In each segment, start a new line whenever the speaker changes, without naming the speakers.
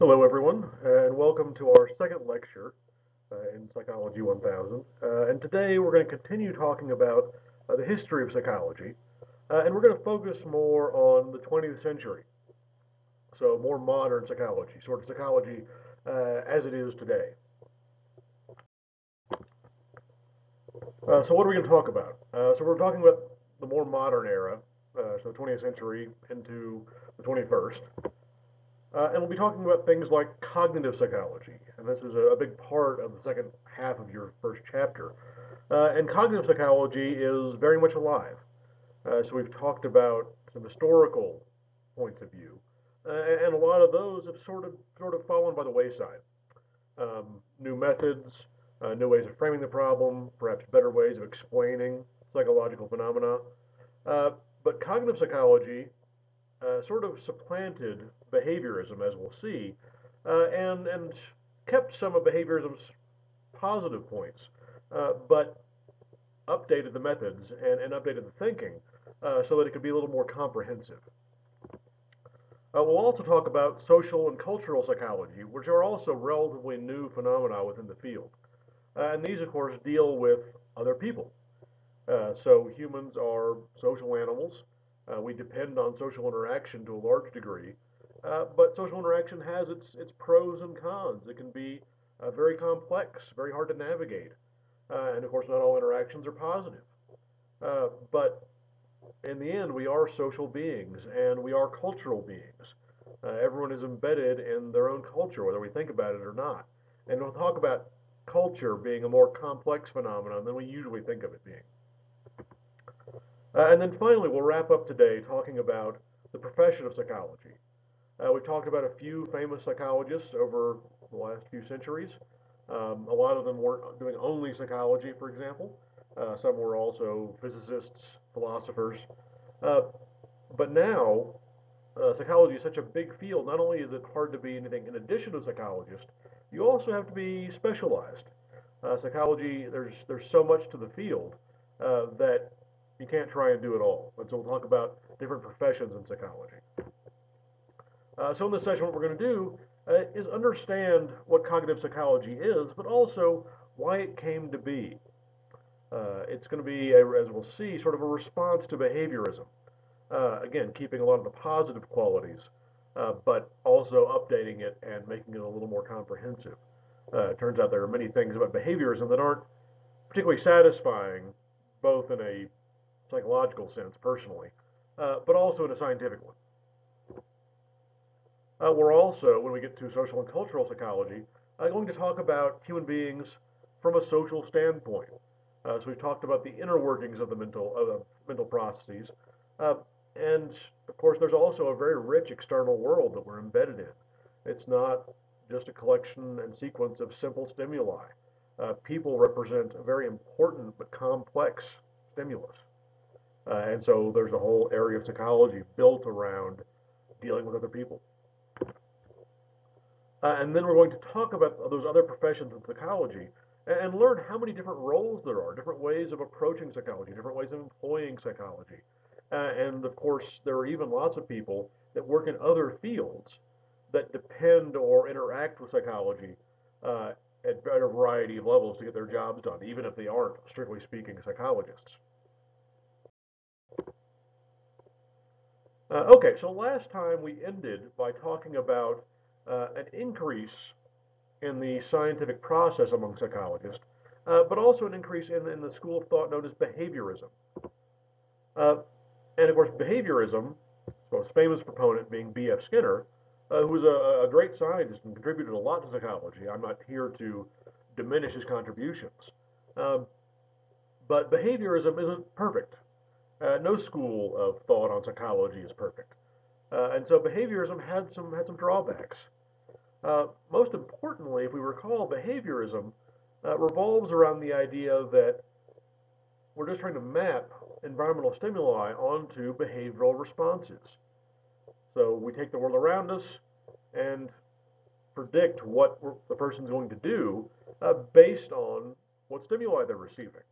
Hello, everyone, and welcome to our second lecture uh, in Psychology 1000. Uh, and today we're going to continue talking about uh, the history of psychology, uh, and we're going to focus more on the 20th century. So, more modern psychology, sort of psychology uh, as it is today. Uh, so, what are we going to talk about? so, we're talking about the more modern era, so the 20th century into the 21st. Uh, and we'll be talking about things like cognitive psychology, and this is a, a big part of the second half of your first chapter. Uh, and cognitive psychology is very much alive. Uh, so we've talked about some historical points of view, uh, and a lot of those have sort of sort of fallen by the wayside. Um, new methods, uh, new ways of framing the problem, perhaps better ways of explaining psychological phenomena. Uh, but cognitive psychology uh, sort of supplanted behaviorism, as we'll see, uh, and and kept some of behaviorism's positive points, uh, but updated the methods and, and updated the thinking uh, so that it could be a little more comprehensive. We'll also talk about social and cultural psychology, which are also relatively new phenomena within the field. and these, of course, deal with other people. so humans are social animals, uh, we depend on social interaction to a large degree, uh, but social interaction has its its pros and cons. It can be uh, very complex, very hard to navigate, uh, and of course, not all interactions are positive. Uh, but in the end, we are social beings, and we are cultural beings. Uh, everyone is embedded in their own culture, whether we think about it or not. And we'll talk about culture being a more complex phenomenon than we usually think of it being. Uh, and then finally, we'll wrap up today talking about the profession of psychology. Uh, we've talked about a few famous psychologists over the last few centuries. Um, a lot of them weren't doing only psychology, for example. Uh, some were also physicists, philosophers. Uh, but now, uh, psychology is such a big field. Not only is it hard to be anything in addition to a psychologist, you also have to be specialized. Uh, psychology, there's there's so much to the field that you can't try and do it all. And so we'll talk about different professions in psychology. Uh, so in this session, what we're going to do uh, is understand what cognitive psychology is, but also why it came to be. Uh, it's going to be, a, as we'll see, sort of a response to behaviorism. Uh, again, keeping a lot of the positive qualities, uh, but also updating it and making it a little more comprehensive. Uh, it turns out there are many things about behaviorism that aren't particularly satisfying, both in a psychological sense, personally, uh, but also in a scientific one. Uh, we're also, when we get to social and cultural psychology, uh, going to talk about human beings from a social standpoint. Uh, so we've talked about the inner workings of the mental of mental processes, uh, and of course, there's also a very rich external world that we're embedded in. It's not just a collection and sequence of simple stimuli. Uh, people represent a very important but complex stimulus. Uh, and so there's a whole area of psychology built around dealing with other people. Uh, and then we're going to talk about those other professions in psychology and, and, learn how many different roles there are, different ways of approaching psychology, different ways of employing psychology. Uh, and of course, there are even lots of people that work in other fields that depend or interact with psychology uh, at a variety of levels to get their jobs done, even if they aren't, strictly speaking, psychologists. Uh, okay, so last time we ended by talking about uh, an increase in the scientific process among psychologists, uh, but also an increase in, in, the school of thought known as behaviorism. Uh, and of course, behaviorism, most famous proponent being B.F. Skinner, uh, who was a, a, great scientist and contributed a lot to psychology. I'm not here to diminish his contributions. Um, but behaviorism isn't perfect. Uh, no school of thought on psychology is perfect. Uh, and so behaviorism had some had some drawbacks. Uh, most importantly, if we recall, behaviorism uh, revolves around the idea that we're just trying to map environmental stimuli onto behavioral responses. So we take the world around us and predict what the person's going to do uh, based on what stimuli they're receiving.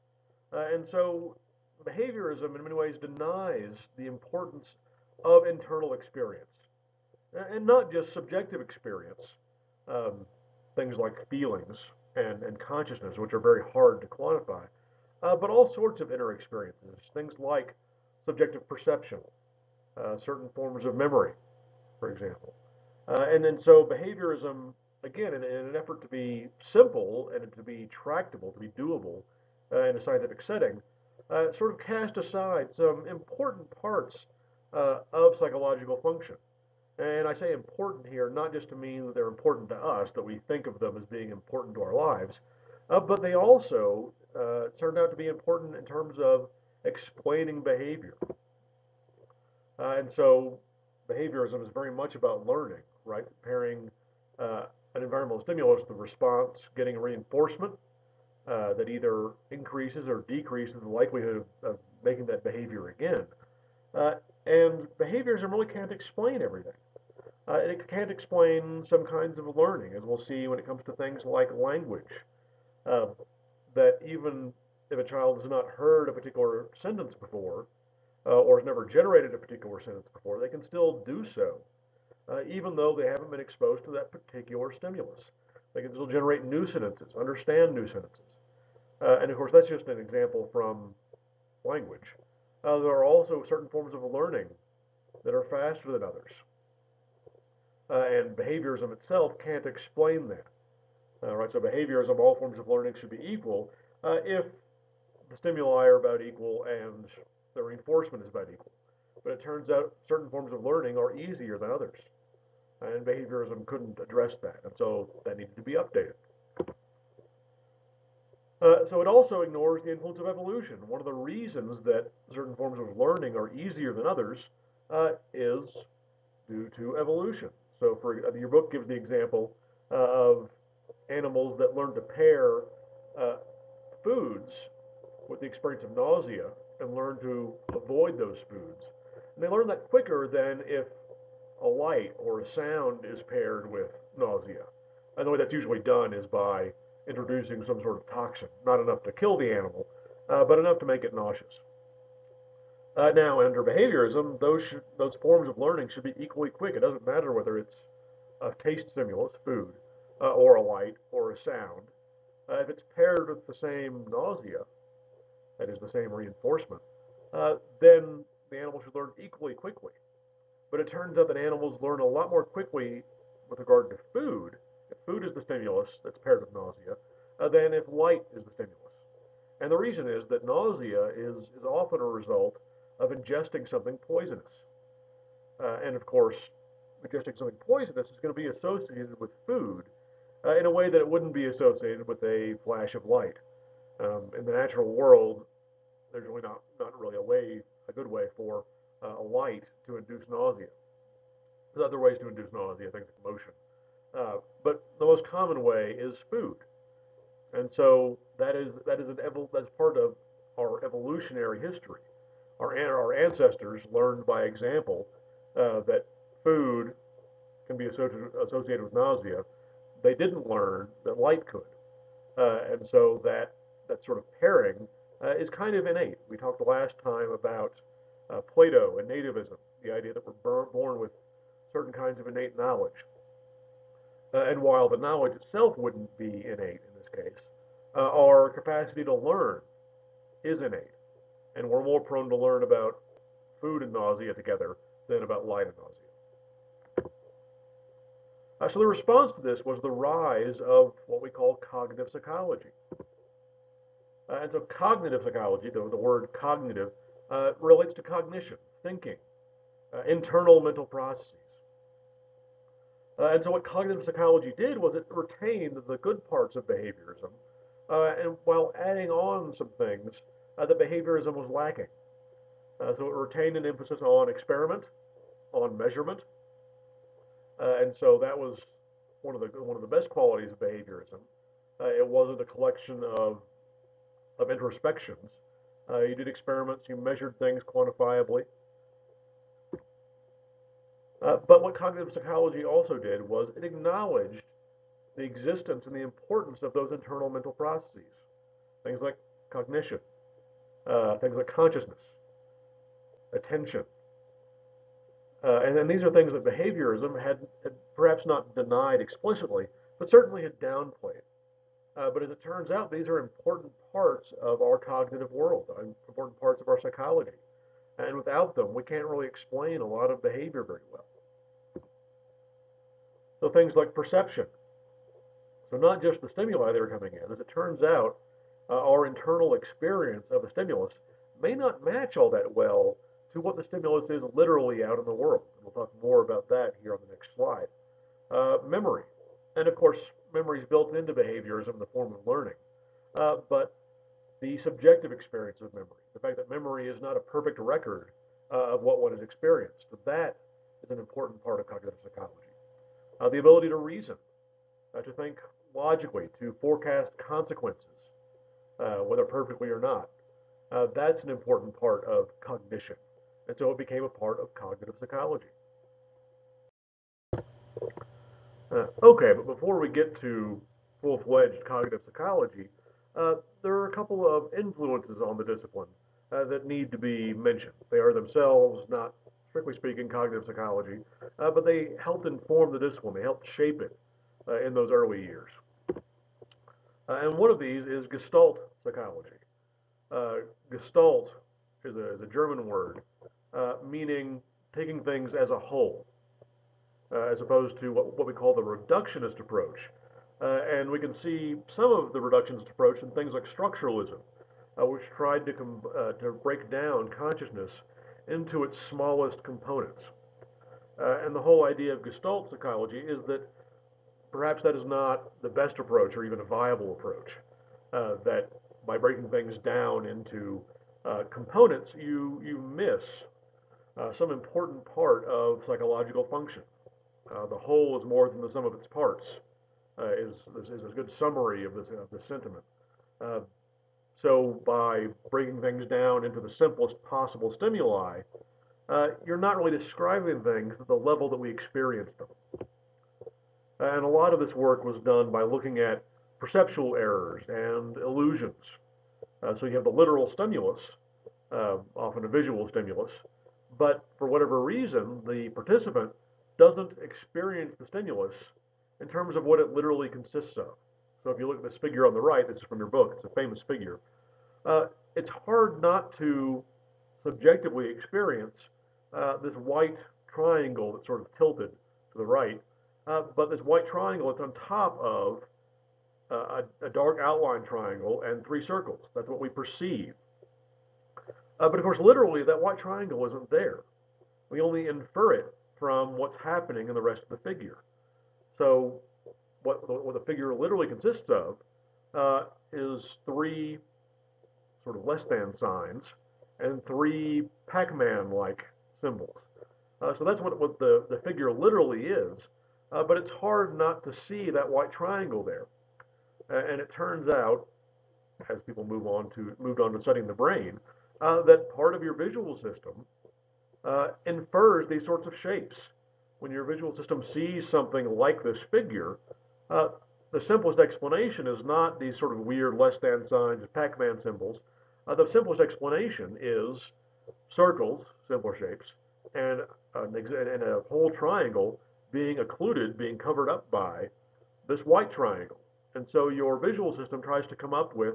Uh, and so behaviorism in many ways denies the importance of internal experience. and not just subjective experience, um, things like feelings and, and consciousness, which are very hard to quantify, uh, but all sorts of inner experiences, things like subjective perception, uh, certain forms of memory, for example. Uh, and then so behaviorism, again, in, in, an effort to be simple and to be tractable, to be doable uh, in a scientific setting, uh, sort of cast aside some important parts uh, of psychological function. And I say important here, not just to mean that they're important to us, that we think of them as being important to our lives, uh, but they also uh, turned out to be important in terms of explaining behavior. Uh, and so behaviorism is very much about learning, right? Pairing uh, an environmental stimulus, the response, getting reinforcement uh, that either increases or decreases the likelihood of, of making that behavior again. Uh, and behaviorism really can't explain everything. Uh, it can't explain some kinds of learning, as we'll see when it comes to things like language. Uh, that even if a child has not heard a particular sentence before, uh, or has never generated a particular sentence before, they can still do so, uh, even though they haven't been exposed to that particular stimulus. They can still generate new sentences, understand new sentences. Uh, and of course, that's just an example from language. Uh, there are also certain forms of learning that are faster than others. Uh, and behaviorism itself can't explain that. Uh, right, so behaviorism, all forms of learning should be equal uh, if the stimuli are about equal and the reinforcement is about equal. But it turns out certain forms of learning are easier than others. And behaviorism couldn't address that, and so that needed to be updated. Uh, so it also ignores the influence of evolution. One of the reasons that certain forms of learning are easier than others uh, is due to evolution. So for your book gives the example uh, of animals that learn to pair uh, foods with the experience of nausea and learn to avoid those foods. And they learn that quicker than if a light or a sound is paired with nausea. And the way that's usually done is by introducing some sort of toxin, not enough to kill the animal, uh, but enough to make it nauseous. Uh, now, under behaviorism, those should, those forms of learning should be equally quick. It doesn't matter whether it's a taste stimulus, food, uh, or a light, or a sound. Uh, if it's paired with the same nausea, that is the same reinforcement, uh, then the animal should learn equally quickly. But it turns out that animals learn a lot more quickly with regard to food, if food is the stimulus that's paired with nausea, uh, than if light is the stimulus. And the reason is that nausea is, is often a result of ingesting something poisonous. Uh, and of course, ingesting something poisonous is going to be associated with food uh, in a way that it wouldn't be associated with a flash of light. Um, in the natural world, there's really not, not really a way, a good way for uh, a light to induce nausea. There's other ways to induce nausea, things like motion. But the most common way is food. And so that is that is an evol- that's part of our evolutionary history. Our our ancestors learned by example uh, that food can be associated, associated with nausea. They didn't learn that light could, uh, and so that that sort of pairing uh, is kind of innate. We talked last time about uh, Plato and nativism, the idea that we're born with certain kinds of innate knowledge. Uh, and while the knowledge itself wouldn't be innate in this case, uh, our capacity to learn is innate. And we're more prone to learn about food and nausea together than about light and nausea. Uh, so the response to this was the rise of what we call cognitive psychology. Uh, and so cognitive psychology, the, the word cognitive, uh, relates to cognition, thinking, uh, internal mental processes. Uh, and so what cognitive psychology did was it retained the good parts of behaviorism, uh, and while adding on some things uh, that behaviorism was lacking. Uh, so it retained an emphasis on experiment, on measurement, uh, and so that was one of the one of the best qualities of behaviorism. Uh, it wasn't a collection of of introspections. you did experiments, you measured things quantifiably, uh, but what cognitive psychology also did was it acknowledged the existence and the importance of those internal mental processes, things like cognition, uh, things like consciousness, attention, Uh, and then these are things that behaviorism had, had perhaps not denied explicitly, but certainly had downplayed. Uh, but as it turns out, these are important parts of our cognitive world, uh, important parts of our psychology. And without them, we can't really explain a lot of behavior very well. So things like perception. So not just the stimuli that are coming in. As it turns out, uh, our internal experience of a stimulus may not match all that well to what the stimulus is literally out in the world. And we'll talk more about that here on the next slide. Uh, memory. And of course, memory is built into behaviorism in the form of learning. Uh, but the subjective experience of memory, the fact that memory is not a perfect record uh, of what one has experienced, that is an important part of cognitive psychology. Uh, the ability to reason, uh, to think logically, to forecast consequences, uh, whether perfectly or not, uh, that's an important part of cognition. And so it became a part of cognitive psychology. Uh, okay, but before we get to full-fledged cognitive psychology, there are a couple of influences on the discipline uh, that need to be mentioned. They are themselves not, strictly speaking, cognitive psychology, uh, but they helped inform the discipline. They helped shape it uh, in those early years. Uh, and one of these is Gestalt psychology. Gestalt is a, is a, German word meaning taking things as a whole uh, as opposed to what, what we call the reductionist approach. Uh, and we can see some of the reductionist approach in things like structuralism, uh, which tried to, uh, to break down consciousness into its smallest components. Uh, and the whole idea of Gestalt psychology is that perhaps that is not the best approach or even a viable approach. Uh, that by breaking things down into components, you, you miss some important part of psychological function. Uh, the whole is more than the sum of its parts, uh, is, is, is, a good summary of this, of this sentiment. So by breaking things down into the simplest possible stimuli, uh, you're not really describing things at the level that we experience them. And a lot of this work was done by looking at perceptual errors and illusions. Uh, so you have the literal stimulus, uh, often a visual stimulus, but for whatever reason, the participant doesn't experience the stimulus in terms of what it literally consists of. So if you look at this figure on the right, this is from your book, it's a famous figure, uh, it's hard not to subjectively experience uh, this white triangle that's sort of tilted to the right, uh, but this white triangle is on top of uh, a, a, dark outline triangle and three circles. That's what we perceive. Uh, but of course, literally, that white triangle isn't there. We only infer it from what's happening in the rest of the figure. So what, what the figure literally consists of uh, is three sort of less than signs and three Pac-Man-like symbols. Uh, so that's what, what the, the figure literally is, uh, but it's hard not to see that white triangle there. and it turns out, as people move on to moved on to studying the brain, uh, that part of your visual system uh, infers these sorts of shapes. When your visual system sees something like this figure, uh, the simplest explanation is not these sort of weird less than signs, and Pac-Man symbols. Uh, the simplest explanation is circles, simpler shapes, and, and a whole triangle being occluded, being covered up by this white triangle. And so your visual system tries to come up with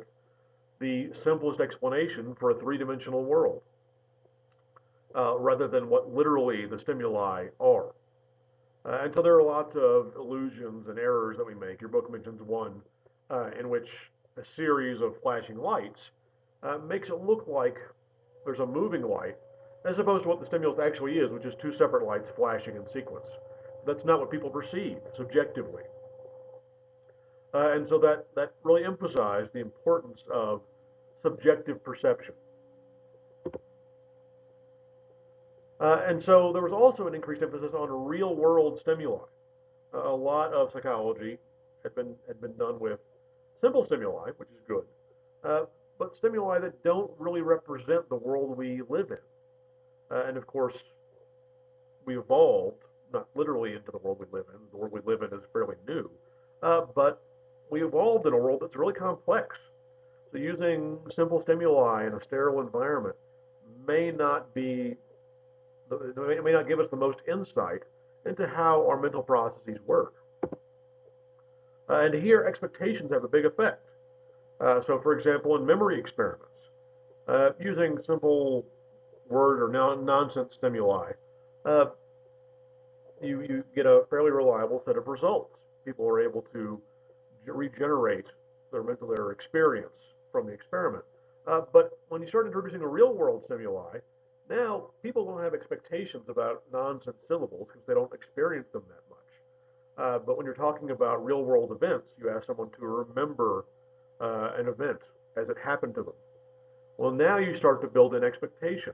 the simplest explanation for a three-dimensional world uh, rather than what literally the stimuli are. Uh, and so there are lots of illusions and errors that we make. Your book mentions one uh, in which a series of flashing lights uh, makes it look like there's a moving light, as opposed to what the stimulus actually is, which is two separate lights flashing in sequence. That's not what people perceive subjectively. Uh, and so that, that really emphasized the importance of subjective perception. Uh, and so there was also an increased emphasis on real world stimuli. Uh, a lot of psychology had been, had been done with simple stimuli, which is good, uh, but stimuli that don't really represent the world we live in. Uh, and of course, we evolved, not literally into the world we live in, the world we live in is fairly new, uh, but we evolved in a world that's really complex. So using simple stimuli in a sterile environment may not be it may, not give us the most insight into how our mental processes work. Uh, and here, expectations have a big effect. Uh, so, for example, in memory experiments, uh, using simple word or non- nonsense stimuli, uh, you, you get a fairly reliable set of results. People are able to regenerate their mental their experience from the experiment. Uh, but when you start introducing a real world stimuli, now people don't have expectations about nonsense syllables because they don't experience them that much. Uh, but when you're talking about real world events, you ask someone to remember uh, an event as it happened to them. Well, now you start to build an expectation.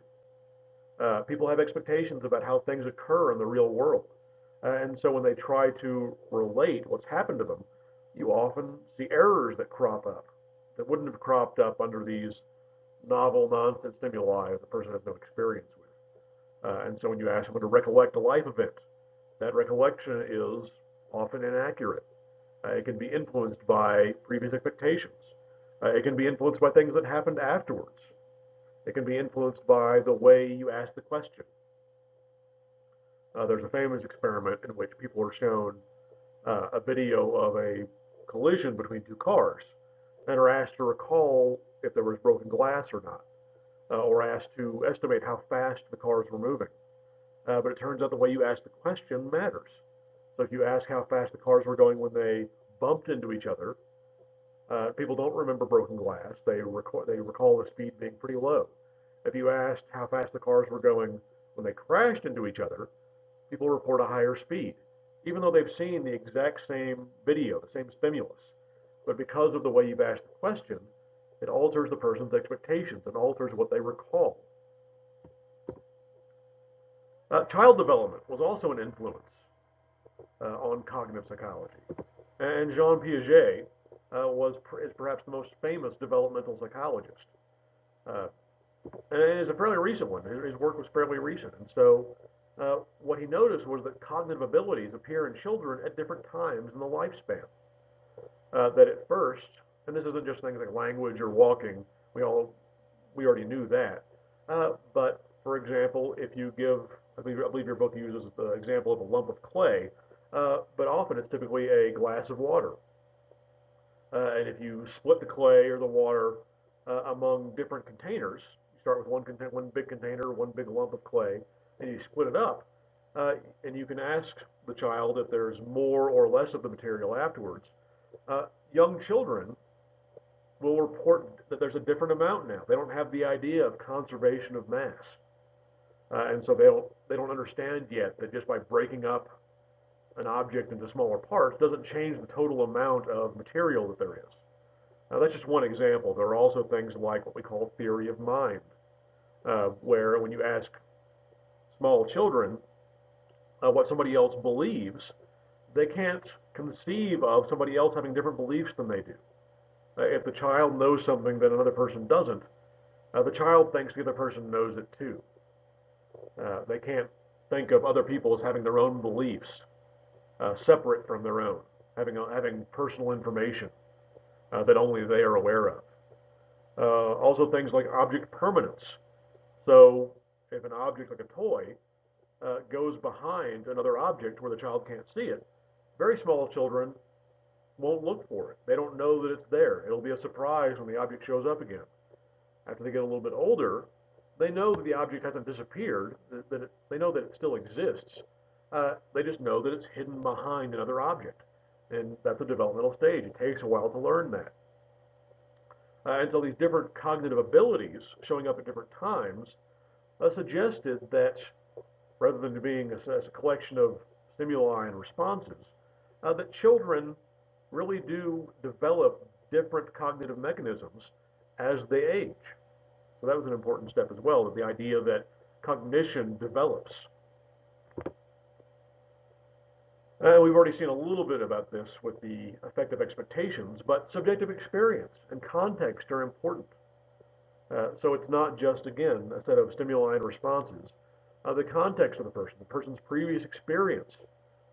Uh, people have expectations about how things occur in the real world. Uh, and so when they try to relate what's happened to them, you often see errors that crop up that wouldn't have cropped up under these novel nonsense stimuli that the person has no experience with. Uh, and so when you ask someone to recollect a life event, that recollection is often inaccurate. Uh, it can be influenced by previous expectations. Uh, it can be influenced by things that happened afterwards. It can be influenced by the way you ask the question. Uh, there's a famous experiment in which people are shown uh, a video of a collision between two cars and are asked to recall if there was broken glass or not, uh, or asked to estimate how fast the cars were moving. Uh, but it turns out the way you ask the question matters. So if you ask how fast the cars were going when they bumped into each other, uh, people don't remember broken glass. They they recall the speed being pretty low. If you asked how fast the cars were going when they crashed into each other, people report a higher speed, even though they've seen the exact same video, the same stimulus. But because of the way you've asked the question, it alters the person's expectations and alters what they recall. Uh, child development was also an influence uh, on cognitive psychology. And Jean Piaget uh, was is perhaps the most famous developmental psychologist. Uh, and it is a fairly recent one. His work was fairly recent. And so uh, what he noticed was that cognitive abilities appear in children at different times in the lifespan. Uh, that at first, and this isn't just things like language or walking, we all we already knew that. Uh, but for example, if you give, I believe, I believe your book uses the example of a lump of clay, uh, but often it's typically a glass of water. Uh, and if you split the clay or the water uh, among different containers, you start with one, one big container, one big lump of clay, and you split it up, uh, and you can ask the child if there's more or less of the material afterwards. Uh, young children will report that there's a different amount now. They don't have the idea of conservation of mass. Uh, and so they don't, they don't understand yet that just by breaking up an object into smaller parts doesn't change the total amount of material that there is. Now, that's just one example. There are also things like what we call theory of mind, uh, where when you ask small children uh, what somebody else believes, they can't conceive of somebody else having different beliefs than they do. Uh, if the child knows something that another person doesn't, uh, the child thinks the other person knows it too. Uh, they can't think of other people as having their own beliefs uh, separate from their own, having, having personal information uh, that only they are aware of. Uh, also, things like object permanence. So, if an object like a toy goes behind another object where the child can't see it, very small children won't look for it. They don't know that it's there. It'll be a surprise when the object shows up again. After they get a little bit older, they know that the object hasn't disappeared, that it, they know that it still exists. Uh, they just know that it's hidden behind another object. And that's a developmental stage. It takes a while to learn that. Uh, and so these different cognitive abilities showing up at different times uh, suggested that rather than being a, a collection of stimuli and responses, uh, that children really do develop different cognitive mechanisms as they age. So that was an important step as well, the idea that cognition develops. And we've already seen a little bit about this with the effect of expectations, but subjective experience and context are important. Uh, so it's not just, again, a set of stimuli and responses. Uh, the context of the person, the person's previous experience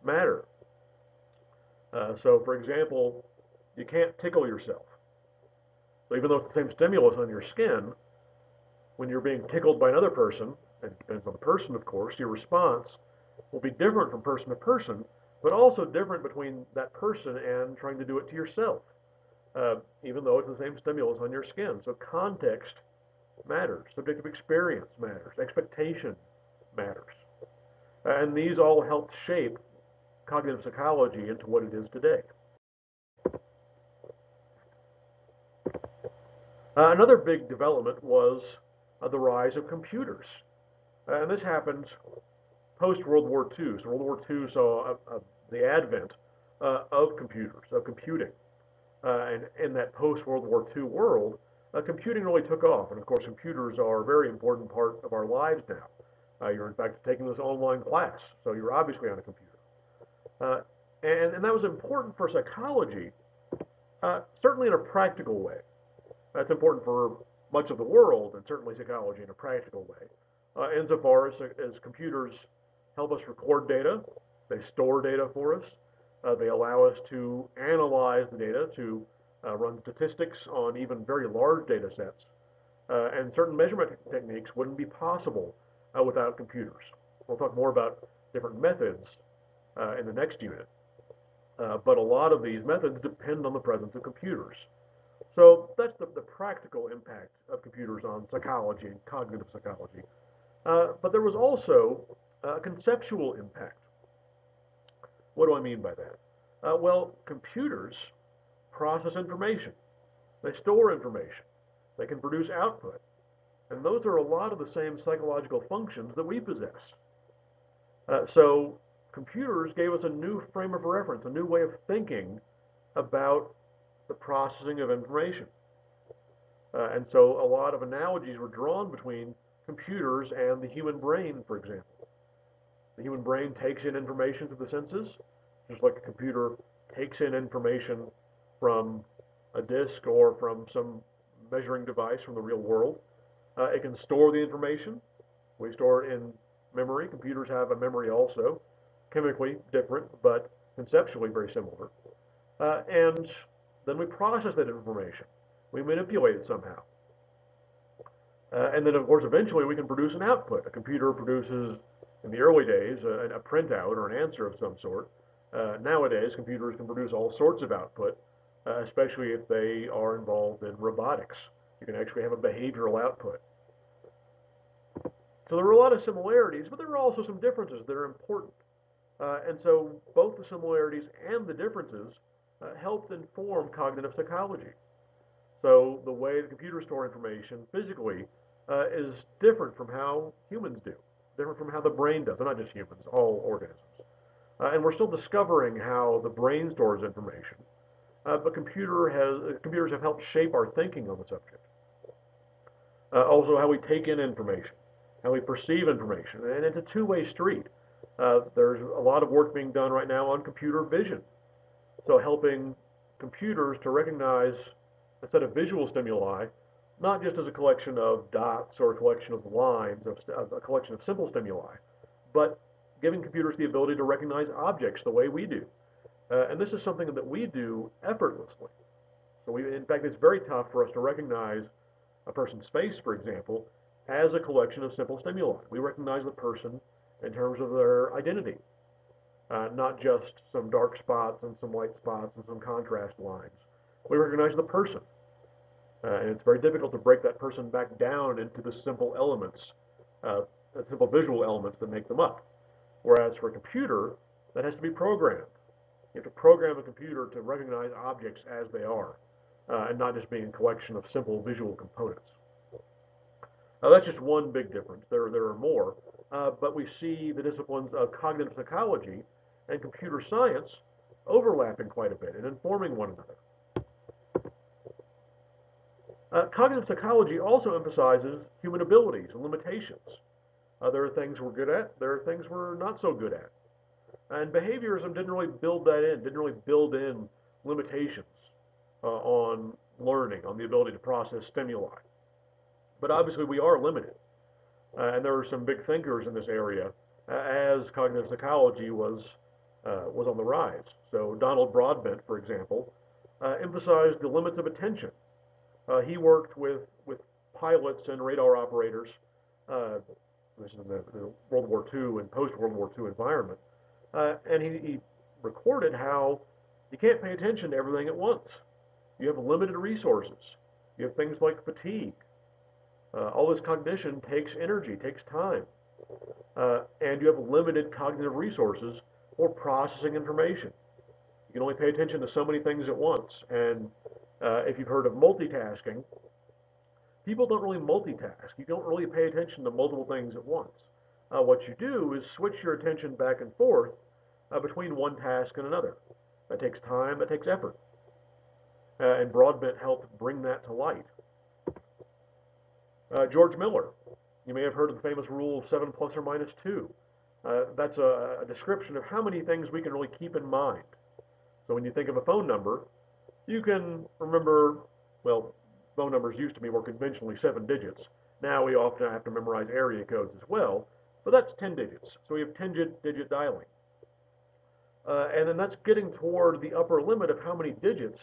matter. Uh, so, for example, you can't tickle yourself. So even though it's the same stimulus on your skin, when you're being tickled by another person, and it depends on the person, of course, your response will be different from person to person, but also different between that person and trying to do it to yourself, uh, even though it's the same stimulus on your skin. So context matters, subjective experience matters, expectation matters. And these all help shape cognitive psychology into what it is today. Uh, another big development was uh, the rise of computers. Uh, and this happened post World War II. So World War II saw the advent uh, of computers, of computing. Uh, and in that post World War II world, uh, computing really took off. And of course, computers are a very important part of our lives now. you're in fact taking this online class, so you're obviously on a computer. And, and that was important for psychology, certainly in a practical way. That's important for much of the world, and certainly psychology in a practical way. Uh, insofar as, as computers help us record data, they store data for us, uh, they allow us to analyze the data, to uh, run statistics on even very large data sets, uh, and certain measurement techniques wouldn't be possible uh, without computers. We'll talk more about different methods uh, in the next unit, but a lot of these methods depend on the presence of computers. So that's the, the practical impact of computers on psychology and cognitive psychology. Uh, but there was also a conceptual impact. What do I mean by that? Uh, well, computers process information. They store information. They can produce output. And those are a lot of the same psychological functions that we possess. Uh, so computers gave us a new frame of reference, a new way of thinking about the processing of information. Uh, and so a lot of analogies were drawn between computers and the human brain, for example. The human brain takes in information through the senses, just like a computer takes in information from a disk or from some measuring device from the real world. Uh, it can store the information. We store it in memory. Computers have a memory also, chemically different, but conceptually very similar. Uh, and then we process that information. We manipulate it somehow. Uh, and then, of course, eventually we can produce an output. A computer produces, in the early days, a, a printout or an answer of some sort. Uh, nowadays, computers can produce all sorts of output, uh, especially if they are involved in robotics. You can actually have a behavioral output. So there are a lot of similarities, but there are also some differences that are important. Uh, and so both the similarities and the differences uh, helped inform cognitive psychology. So the way the computers store information physically uh, is different from how humans do, different from how the brain does, and not just humans, all organisms. Uh, and we're still discovering how the brain stores information, uh, but computer has, uh, computers have helped shape our thinking on the subject. Also, how we take in information, how we perceive information, and it's a two-way street. Uh, there's a lot of work being done right now on computer vision, so helping computers to recognize a set of visual stimuli, not just as a collection of dots or a collection of lines, of, a collection of simple stimuli, but giving computers the ability to recognize objects the way we do. Uh, and this is something that we do effortlessly. So we, in fact, it's very tough for us to recognize a person's face, for example, as a collection of simple stimuli. We recognize the person in terms of their identity, uh, not just some dark spots and some white spots and some contrast lines. We recognize the person. Uh, and it's very difficult to break that person back down into the simple elements, uh, the simple visual elements that make them up. Whereas for a computer, that has to be programmed. You have to program a computer to recognize objects as they are, uh, and not just being a collection of simple visual components. Now that's just one big difference. There, there are more, uh, but we see the disciplines of cognitive psychology and computer science overlapping quite a bit and informing one another. Uh, cognitive psychology also emphasizes human abilities and limitations. Uh, there are things we're good at, there are things we're not so good at. And behaviorism didn't really build that in, didn't really build in limitations uh, on learning, on the ability to process stimuli. But obviously we are limited. Uh, and there are some big thinkers in this area uh, as cognitive psychology was uh, was on the rise. So Donald Broadbent, for example, uh, emphasized the limits of attention. Uh, he worked with, with pilots and radar operators, uh, this is in the, the World War II and post-World War II environment, and he, he recorded how you can't pay attention to everything at once. You have limited resources. You have things like fatigue. Uh, all this cognition takes energy, takes time. Uh, and you have limited cognitive resources for processing information. You can only pay attention to so many things at once. And uh, if you've heard of multitasking, people don't really multitask. You don't really pay attention to multiple things at once. Uh, what you do is switch your attention back and forth uh, between one task and another. That takes time, that takes effort. Uh, and Broadbent helped bring that to light. Uh, George Miller, you may have heard of the famous rule of 7 plus or minus 2. Uh, that's a, a description of how many things we can really keep in mind. So when you think of a phone number, you can remember, well, phone numbers used to be more conventionally seven digits. Now we often have to memorize area codes as well, but that's 10 digits. So we have 10 digit dialing. Uh, and then that's getting toward the upper limit of how many digits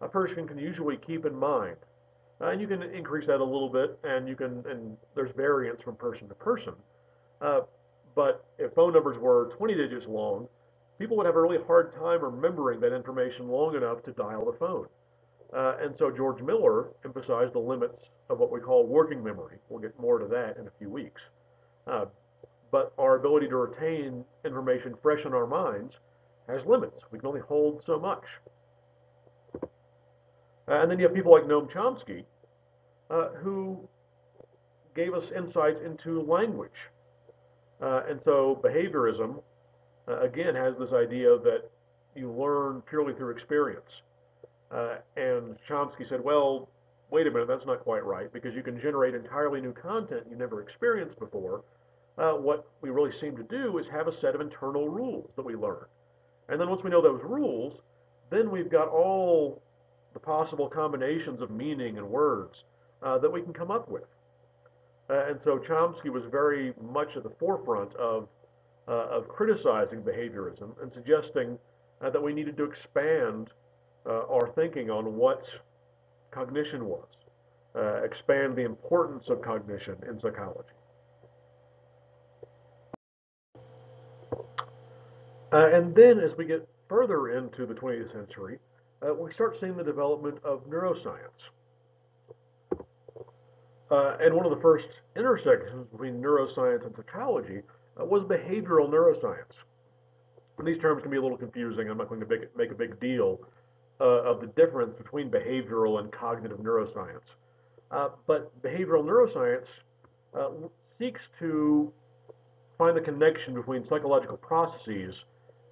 a person can usually keep in mind. Uh, and you can increase that a little bit, and you can, and there's variance from person to person. Uh, but if phone numbers were 20 digits long, people would have a really hard time remembering that information long enough to dial the phone. Uh, and so George Miller emphasized the limits of what we call working memory. We'll get more to that in a few weeks. Uh, but our ability to retain information fresh in our minds has limits. We can only hold so much. Uh, and then you have people like Noam Chomsky, uh, who gave us insights into language. Uh, and so behaviorism uh, again, has this idea that you learn purely through experience. Uh, and Chomsky said, well, wait a minute, that's not quite right, because you can generate entirely new content you never experienced before. Uh, what we really seem to do is have a set of internal rules that we learn. And then once we know those rules, then we've got all the possible combinations of meaning and words that we can come up with. Uh, and so Chomsky was very much at the forefront of uh, of criticizing behaviorism and suggesting uh, that we needed to expand uh, our thinking on what cognition was, uh, expand the importance of cognition in psychology. Uh, and then as we get further into the 20th century, uh, we start seeing the development of neuroscience. And one of the first intersections between neuroscience and psychology uh, was behavioral neuroscience. And these terms can be a little confusing. I'm not going to make, make a big deal uh, of the difference between behavioral and cognitive neuroscience. Uh, but behavioral neuroscience uh, seeks to find the connection between psychological processes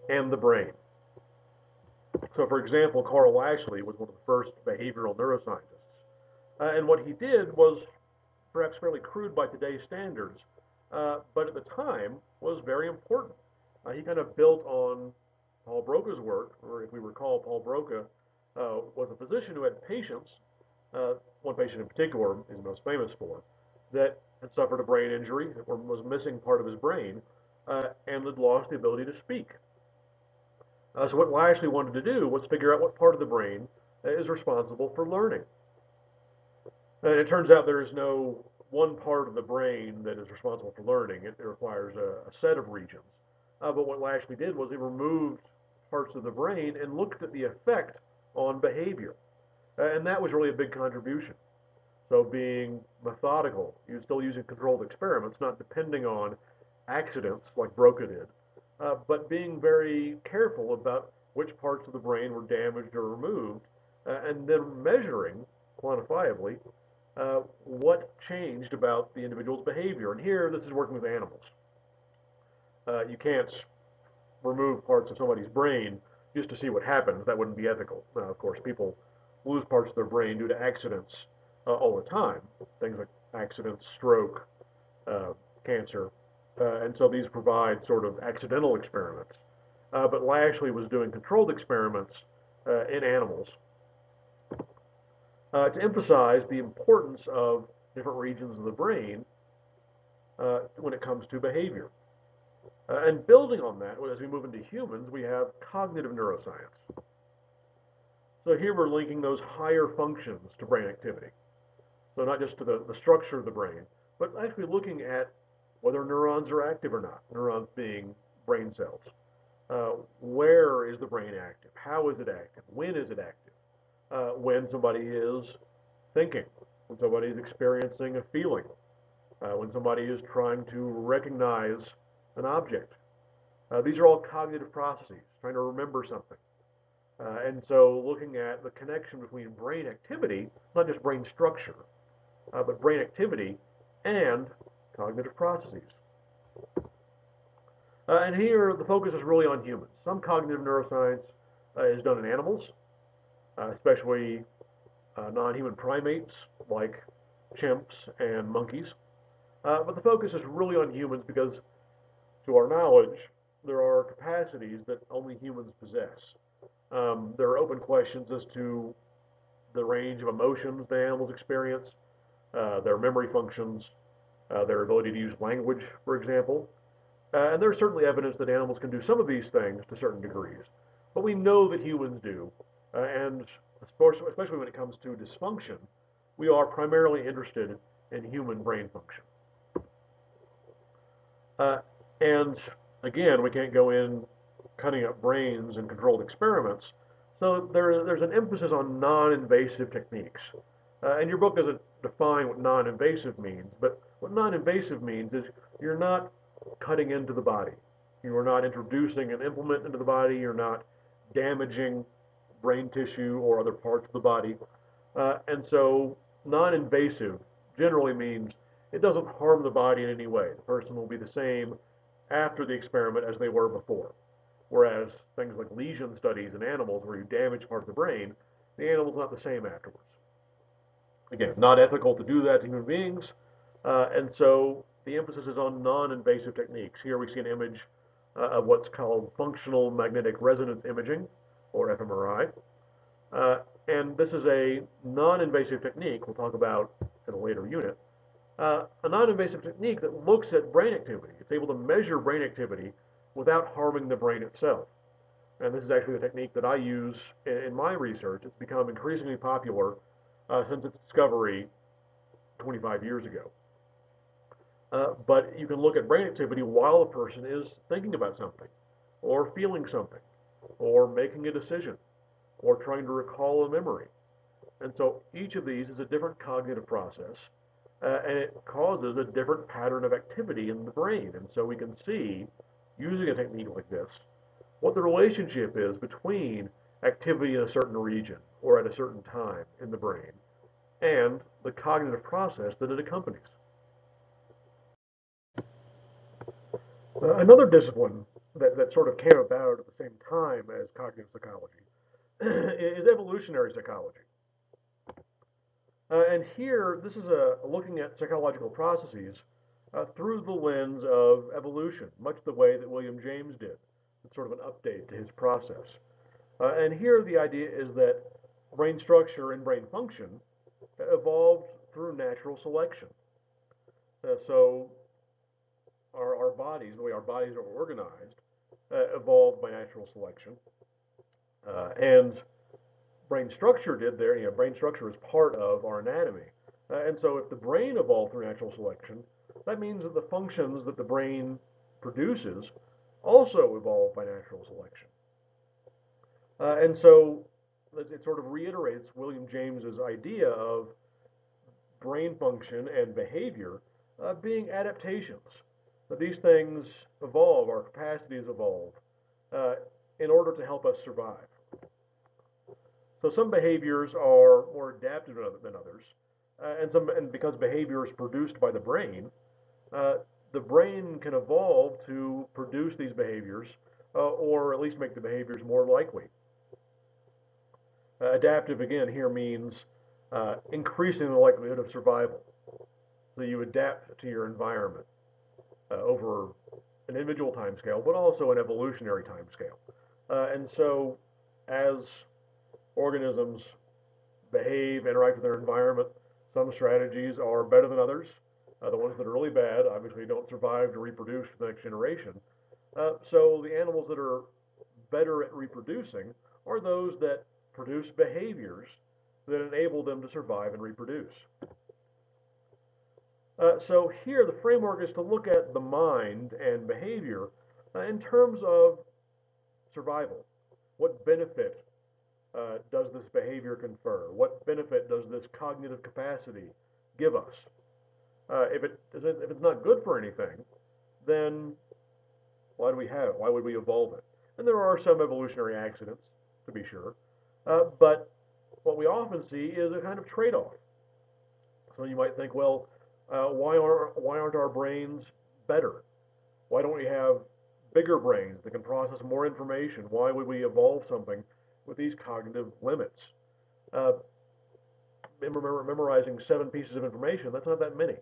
and the brain. So, for example, Karl Lashley was one of the first behavioral neuroscientists. Uh, and what he did was perhaps fairly crude by today's standards, uh, but at the time was very important. Uh, he kind of built on Paul Broca's work, or if we recall, Paul Broca uh, was a physician who had patients, uh, one patient in particular is most famous for, that had suffered a brain injury or was missing part of his brain uh, and had lost the ability to speak. so what Lashley wanted to do was figure out what part of the brain is responsible for learning. And it turns out there is no one part of the brain that is responsible for learning. It, it requires a, a, set of regions. Uh, but what Lashley did was he removed parts of the brain and looked at the effect on behavior. Uh, and that was really a big contribution. So being methodical, you're still using controlled experiments, not depending on accidents like Broca did, uh, but being very careful about which parts of the brain were damaged or removed, uh, and then measuring quantifiably uh, what changed about the individual's behavior. And here, this is working with animals. Uh, you can't remove parts of somebody's brain just to see what happens. That wouldn't be ethical. Now, of course, people lose parts of their brain due to accidents uh, all the time. Things like accidents, stroke, uh, cancer. Uh, and so these provide sort of accidental experiments. But Lashley was doing controlled experiments in animals uh, to emphasize the importance of different regions of the brain uh, when it comes to behavior. Uh, and building on that, as we move into humans, we have cognitive neuroscience. So here we're linking those higher functions to brain activity. So not just to the, the structure of the brain, but actually looking at whether neurons are active or not, neurons being brain cells. Uh, where is the brain active? How is it active? When is it active? Uh, when somebody is thinking, when somebody is experiencing a feeling, uh, when somebody is trying to recognize an object. Uh, these are all cognitive processes, trying to remember something. Uh, and so looking at the connection between brain activity, not just brain structure, uh, but brain activity and cognitive processes. Uh, and here the focus is really on humans. Some cognitive neuroscience uh, is done in animals, especially uh, non-human primates like chimps and monkeys. Uh, but the focus is really on humans because, to our knowledge, there are capacities that only humans possess. Um, there are open questions as to the range of emotions that animals experience, uh, their memory functions, uh, their ability to use language, for example. Uh, and there's certainly evidence that animals can do some of these things to certain degrees. But we know that humans do. Uh, and especially when it comes to dysfunction, we are primarily interested in human brain function. Uh, and again, we can't go in cutting up brains in controlled experiments. So there, there's an emphasis on non-invasive techniques. Uh, and your book doesn't define what non-invasive means, but what non-invasive means is you're not cutting into the body. You are not introducing an implement into the body. You're not damaging brain tissue or other parts of the body. Uh, and so non-invasive generally means it doesn't harm the body in any way. The person will be the same after the experiment as they were before. Whereas things like lesion studies in animals where you damage part of the brain, the animal's not the same afterwards. Again, not ethical to do that to human beings, uh, and so the emphasis is on non-invasive techniques. Here we see an image uh, of what's called functional magnetic resonance imaging, or fMRI. Uh, and this is a non-invasive technique we'll talk about in a later unit. Uh, a non-invasive technique that looks at brain activity. It's able to measure brain activity without harming the brain itself. And this is actually the technique that I use in, in my research. It's become increasingly popular uh, since its discovery 25 years ago. Uh, but you can look at brain activity while a person is thinking about something, or feeling something, or making a decision, or trying to recall a memory. And so each of these is a different cognitive process, uh, and it causes a different pattern of activity in the brain. And so we can see, using a technique like this, what the relationship is between activity in a certain region or at a certain time in the brain and the cognitive process that it accompanies. Uh, another discipline that, that sort of came about at the same time as cognitive psychology is evolutionary psychology. Uh, and here, this is a, looking at psychological processes uh, through the lens of evolution, much the way that William James did. It's sort of an update to his process. Uh, and here the idea is that brain structure and brain function evolved through natural selection. Uh, so our, our bodies, the way our bodies are organized, uh, evolved by natural selection. Uh, and brain structure did there, you know, brain structure is part of our anatomy. Uh, and so if the brain evolved through natural selection, that means that the functions that the brain produces also evolved by natural selection. Uh, and so it sort of reiterates William James's idea of brain function and behavior uh, being adaptations. That these things evolve, our capacities evolve, uh, in order to help us survive. So some behaviors are more adaptive than others, uh, and some and because behavior is produced by the brain, uh, the brain can evolve to produce these behaviors, uh, or at least make the behaviors more likely. Uh, adaptive again here means uh, increasing the likelihood of survival. So you adapt to your environment uh, over an individual time scale, but also an evolutionary time scale. Uh, and so as organisms behave, interact with their environment, some strategies are better than others. Uh, the ones that are really bad obviously don't survive to reproduce for the next generation. Uh, so the animals that are better at reproducing are those that produce behaviors that enable them to survive and reproduce. Uh, so here the framework is to look at the mind and behavior uh, in terms of survival. What benefit uh, does this behavior confer? What benefit does this cognitive capacity give us? Uh, if, it, if it's not good for anything, then why do we have it? Why would we evolve it? And there are some evolutionary accidents, to be sure, uh, but what we often see is a kind of trade-off. So you might think, well, uh, why, are, why aren't our brains better? Why don't we have bigger brains that can process more information? Why would we evolve something with these cognitive limits? Uh, memorizing seven pieces of information, that's not that many.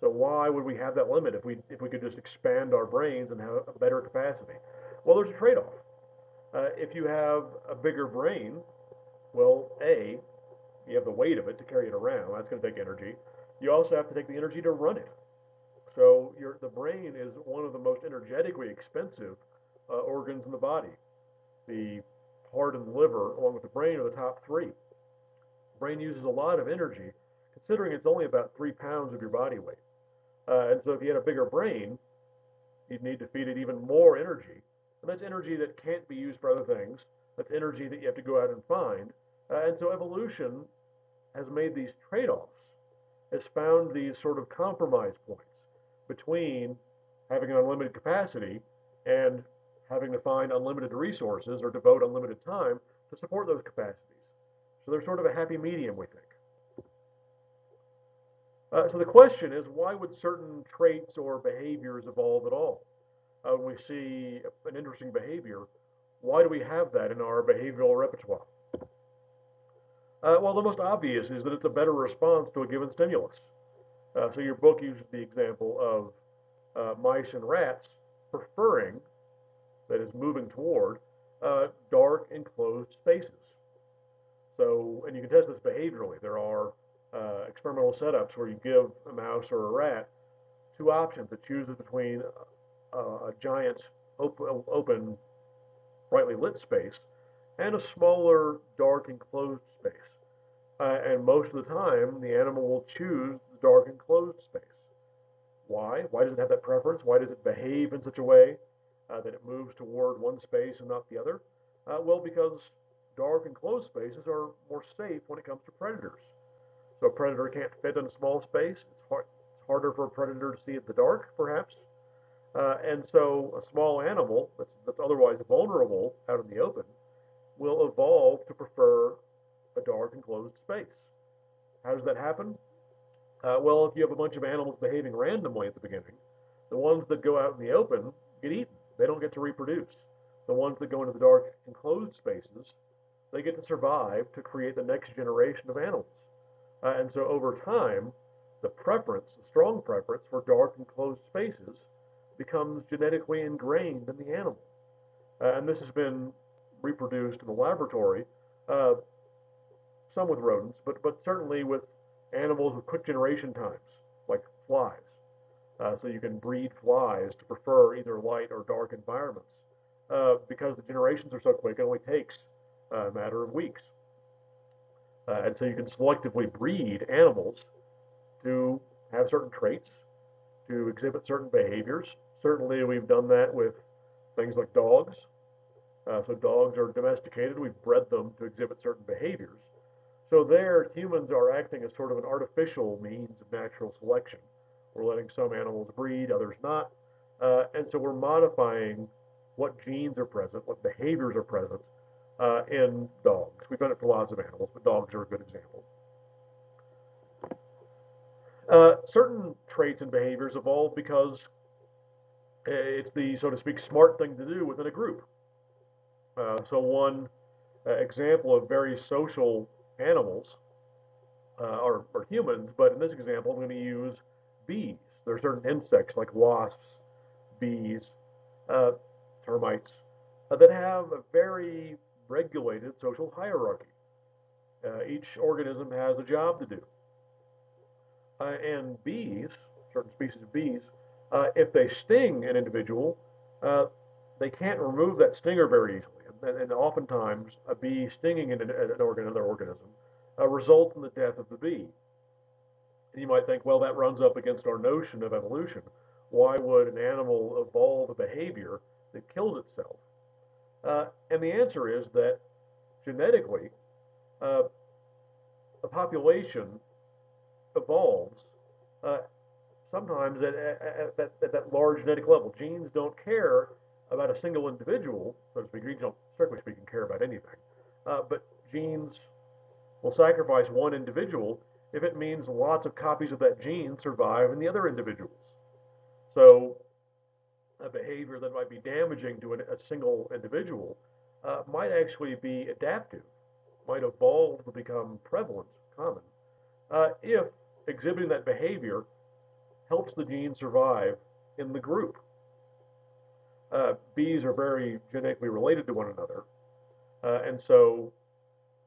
So why would we have that limit if we, if we could just expand our brains and have a better capacity? Well, there's a trade-off. Uh, if you have a bigger brain, well, A, you have the weight of it to carry it around. That's going to take energy. You also have to take the energy to run it. So your, the brain is one of the most energetically expensive uh, organs in the body. The heart and liver, along with the brain, are the top three. The brain uses a lot of energy, considering it's only about three pounds of your body weight. Uh, and so if you had a bigger brain, you'd need to feed it even more energy. And that's energy that can't be used for other things. That's energy that you have to go out and find. Uh, and so evolution has made these trade-offs, has found these sort of compromise points between having an unlimited capacity and having to find unlimited resources or devote unlimited time to support those capacities. So there's sort of a happy medium, we think. Uh, so the question is, why would certain traits or behaviors evolve at all? Uh, when we see an interesting behavior, why do we have that in our behavioral repertoire? Uh, well, the most obvious is that it's a better response to a given stimulus. Uh, so your book uses the example of uh, mice and rats preferring, that is moving toward, uh, dark enclosed spaces. So, and you can test this behaviorally. There are uh, experimental setups where you give a mouse or a rat two options. It chooses between a, a giant open, open, brightly lit space and a smaller, dark enclosed space. Uh, and most of the time, the animal will choose the dark enclosed space. Why? Why does it have that preference? Why does it behave in such a way uh, that it moves toward one space and not the other? Uh, well, because dark enclosed spaces are more safe when it comes to predators. So a predator can't fit in a small space. It's, hard, it's harder for a predator to see in the dark, perhaps. Uh, and so a small animal that's, that's otherwise vulnerable out in the open will evolve to prefer a dark enclosed space. How does that happen? Uh, well, if you have a bunch of animals behaving randomly at the beginning, the ones that go out in the open get eaten. They don't get to reproduce. The ones that go into the dark enclosed spaces, they get to survive to create the next generation of animals. Uh, and so over time, the preference, the strong preference for dark enclosed spaces becomes genetically ingrained in the animal. Uh, and this has been reproduced in the laboratory, uh, some with rodents, but, but certainly with animals with quick generation times, like flies. Uh, so you can breed flies to prefer either light or dark environments. Uh, because the generations are so quick, it only takes a matter of weeks. Uh, and so you can selectively breed animals to have certain traits, to exhibit certain behaviors. Certainly, we've done that with things like dogs. Uh, so dogs are domesticated. We've bred them to exhibit certain behaviors. So there, humans are acting as sort of an artificial means of natural selection. We're letting some animals breed, others not. Uh, and so we're modifying what genes are present, what behaviors are present uh, in dogs. We've done it for lots of animals, but dogs are a good example. Uh, certain traits and behaviors evolve because it's the, so to speak, smart thing to do within a group. Uh, so one uh, example of very social animals uh, are, are, humans, but in this example, I'm going to use bees. There are certain insects like wasps, bees, uh, termites, that have a very regulated social hierarchy. Uh, each organism has a job to do. Uh, and bees, certain species of bees, uh, if they sting an individual, uh, they can't remove that stinger very easily. And, and oftentimes, a bee stinging an, an organ, another organism uh, results in the death of the bee. And you might think, well, that runs up against our notion of evolution. Why would an animal evolve a behavior that kills itself? Uh, and the answer is that genetically, uh, a population evolves uh, sometimes at, at, at, at, that large genetic level. Genes don't care about a single individual, so to speak. Genes don't, strictly speaking, care about anything. Uh, but genes will sacrifice one individual if it means lots of copies of that gene survive in the other individuals. So a behavior that might be damaging to an, a single individual uh, might actually be adaptive, might evolve to become prevalent, common, uh, if exhibiting that behavior helps the gene survive in the group. Uh, bees are very genetically related to one another, uh, and so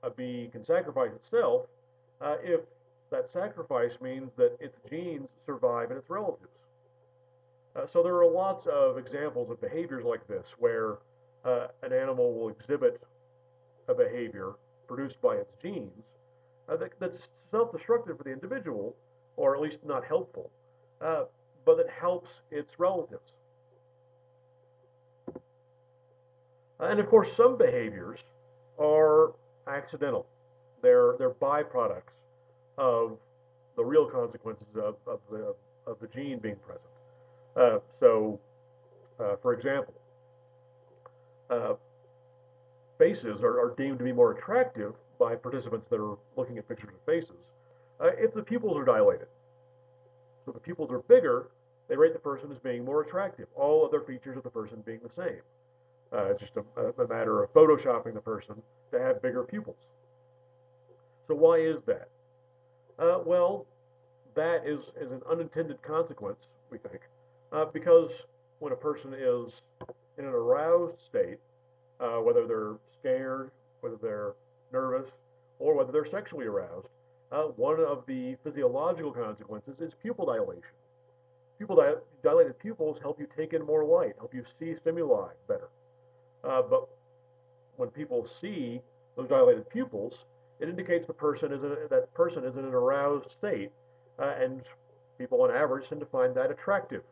a bee can sacrifice itself uh, if that sacrifice means that its genes survive in its relatives. Uh, so there are lots of examples of behaviors like this where uh, an animal will exhibit a behavior produced by its genes that, that's self-destructive for the individual, or at least not helpful, but that helps its relatives. And of course, some behaviors are accidental. They're, they're byproducts of the real consequences of, of, the, of the gene being present. Uh, so, uh, for example, uh, faces are, are, deemed to be more attractive by participants that are looking at pictures of faces uh, if the pupils are dilated. So the pupils are bigger, they rate the person as being more attractive, all other features of the person being the same. Uh, it's just a, a, matter of photoshopping the person to have bigger pupils. So why is that? Uh, well, that is, is an unintended consequence, we think, uh, because when a person is in an aroused state, uh, whether they're scared, whether they're nervous, or whether they're sexually aroused, uh, one of the physiological consequences is pupil dilation. Pupil di dilated pupils help you take in more light, help you see stimuli better. Uh, but when people see those dilated pupils, it indicates the person is that person is in an aroused state, uh, and people on average tend to find that attractive.